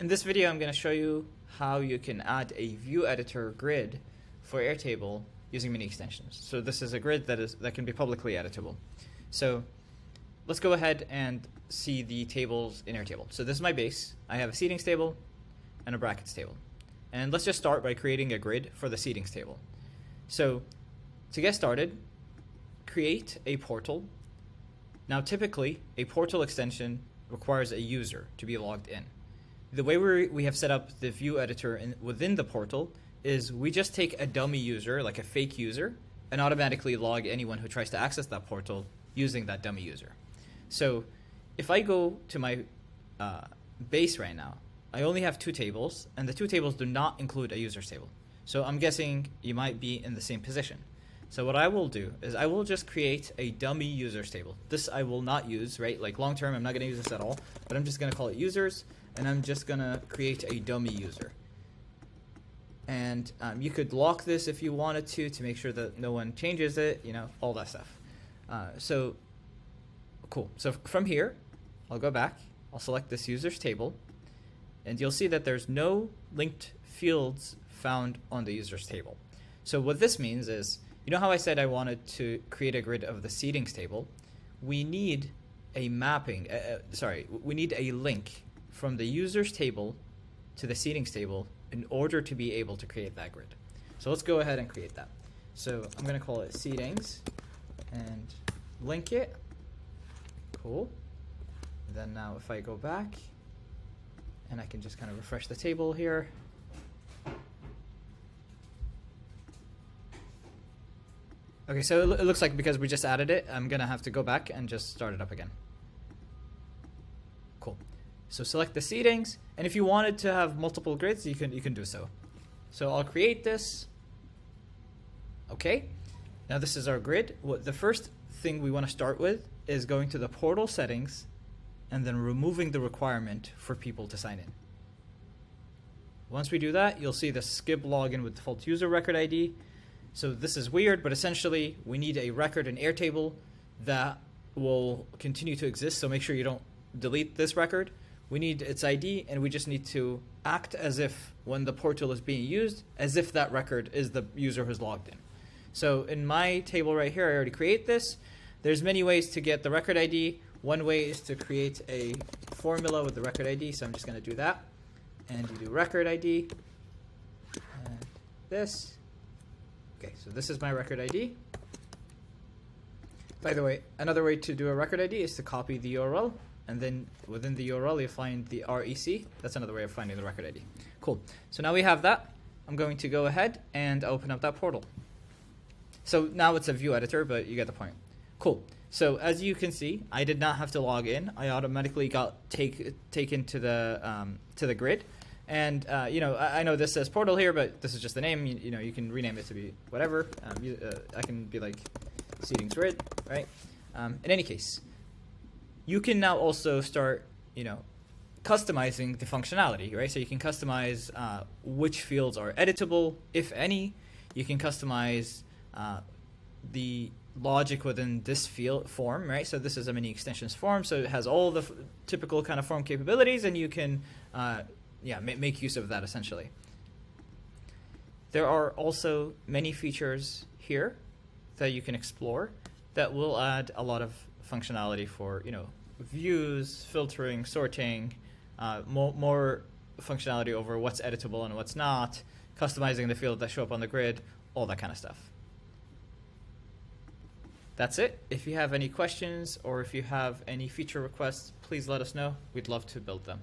In this video, I'm going to show you how you can add a view editor grid for Airtable using miniExtensions. So this is a grid that is that can be publicly editable. So let's go ahead and see the tables in Airtable. So this is my base. I have a seatings table and a brackets table. And let's just start by creating a grid for the seatings table. So to get started, create a portal. Now typically, a portal extension requires a user to be logged in. The way we we have set up the view editor in, within the portal is we just take a dummy user, like a fake user, and automatically log anyone who tries to access that portal using that dummy user. So if I go to my uh, base right now, I only have two tables, and the two tables do not include a users table. So I'm guessing you might be in the same position. So what I will do is I will just create a dummy users table. This I will not use, right? Like long term, I'm not going to use this at all, but I'm just going to call it users, and I'm just to create a dummy user. And um, you could lock this if you wanted to, to make sure that no one changes it, you know, all that stuff. Uh, so, cool. So from here, I'll go back, I'll select this users table, and you'll see that there's no linked fields found on the users table. So what this means is, you know how I said I wanted to create a grid of the seatings table? We need a mapping, uh, uh, sorry, we need a link from the users table to the seatings table in order to be able to create that grid. So let's go ahead and create that. So I'm going to call it seatings and link it. Cool. Then now if I go back and I can just kind of refresh the table here. Okay, so it looks like because we just added it, I'm going to have to go back and just start it up again. So select the seatings, and if you wanted to have multiple grids, you can you can do so. So I'll create this. Okay. Now this is our grid. What the first thing we want to start with is going to the portal settings and then removing the requirement for people to sign in. Once we do that, you'll see the skip login with default user record ID. So this is weird, but essentially we need a record in Airtable that will continue to exist. So make sure you don't delete this record. We need its ID, and we just need to act as if when the portal is being used, as if that record is the user who's logged in. So in my table right here, I already create this. There's many ways to get the record ID. One way is to create a formula with the record ID, so I'm just going to do that. And you do record ID, and this. Okay, so this is my record ID. By the way, another way to do a record ID is to copy the URL, and then within the URL you find the REC. That's another way of finding the record ID. Cool. So now we have that. I'm going to go ahead and open up that portal. So now it's a view editor, but you get the point. Cool. So as you can see, I did not have to log in. I automatically got take taken to the um, to the grid, and uh, you know I, I, know this says portal here, but this is just the name. You, you know you can rename it to be whatever. Um, you, uh, I can be like seatings grid, right? Um, in any case, you can now also start you know customizing the functionality, right? So you can customize uh, which fields are editable, if any. You can customize uh, the logic within this field form, right? So this is a miniExtensions form, so it has all the typical kind of form capabilities, and you can, uh, yeah, ma make use of that essentially. There are also many features here that you can explore that will add a lot of functionality for, you know, views, filtering, sorting, uh, more, more functionality over what's editable and what's not, customizing the fields that show up on the grid, all that kind of stuff. That's it. If you have any questions or if you have any feature requests, please let us know. We'd love to build them.